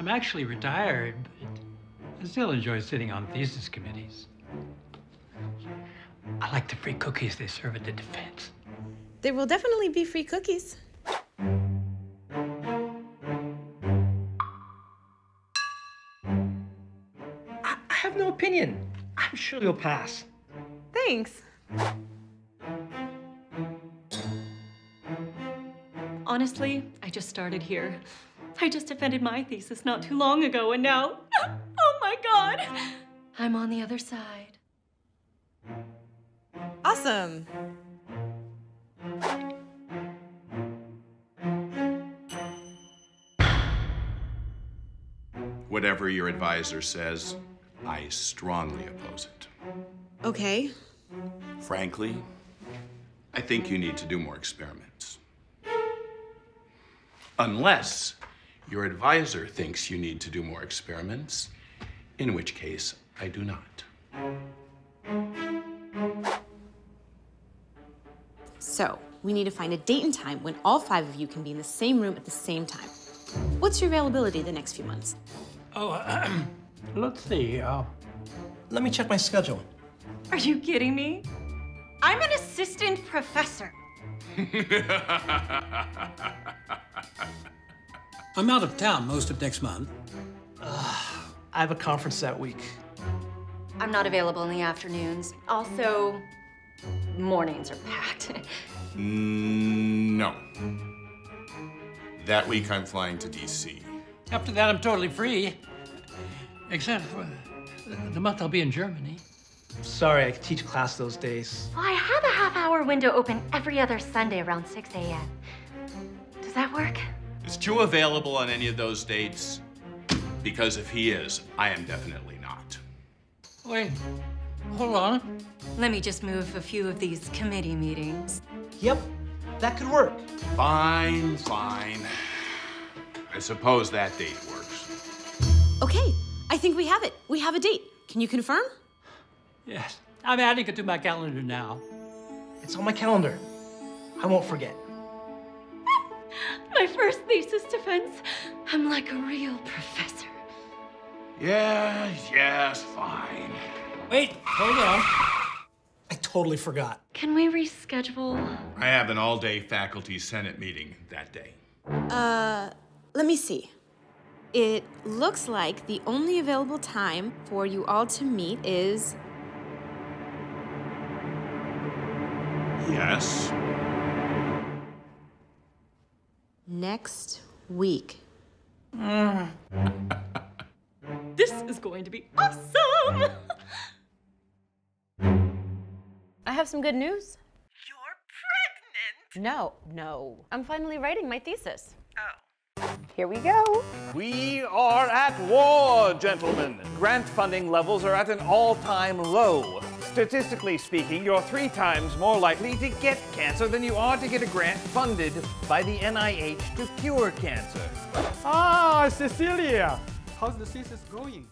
I'm actually retired, but I still enjoy sitting on thesis committees. I like the free cookies they serve at the defense. There will definitely be free cookies. I, I have no opinion. I'm sure you'll pass. Thanks. Honestly, I just started here. I just defended my thesis not too long ago, and now, oh my god, I'm on the other side. Awesome. Whatever your advisor says, I strongly oppose it. Okay. Frankly, I think you need to do more experiments. Unless your advisor thinks you need to do more experiments, in which case I do not. So, we need to find a date and time when all five of you can be in the same room at the same time. What's your availability the next few months? Oh, let's see. Uh, Let me check my schedule. Are you kidding me? I'm an assistant professor. I'm out of town most of next month. I have a conference that week. I'm not available in the afternoons. Also, mornings are packed. Mm, no. That week I'm flying to DC. after that, I'm totally free. Except for the month I'll be in Germany. Sorry, I teach class those days. Well, I have a half hour window open every other Sunday around 6 a.m. Does that work? Is Chu available on any of those dates? Because if he is, I am definitely not. Wait, hold on. Let me just move a few of these committee meetings. Yep, that could work. Fine, fine. I suppose that date works. Okay, I think we have it. We have a date. Can you confirm? Yes, I'm adding it to my calendar now. It's on my calendar. I won't forget. My first thesis defense. I'm like a real professor. Yes, yes, fine. Wait, hold on. I totally forgot. Can we reschedule? I have an all day faculty senate meeting that day. Uh, let me see. It looks like the only available time for you all to meet is Yes. Next week. This is going to be awesome! I have some good news. You're pregnant! No, no. I'm finally writing my thesis. Oh. Here we go. We are at war, gentlemen. Grant funding levels are at an all-time low. Statistically speaking, you're three times more likely to get cancer than you are to get a grant funded by the NIH to cure cancer. Ah, Cecilia! How's the thesis going?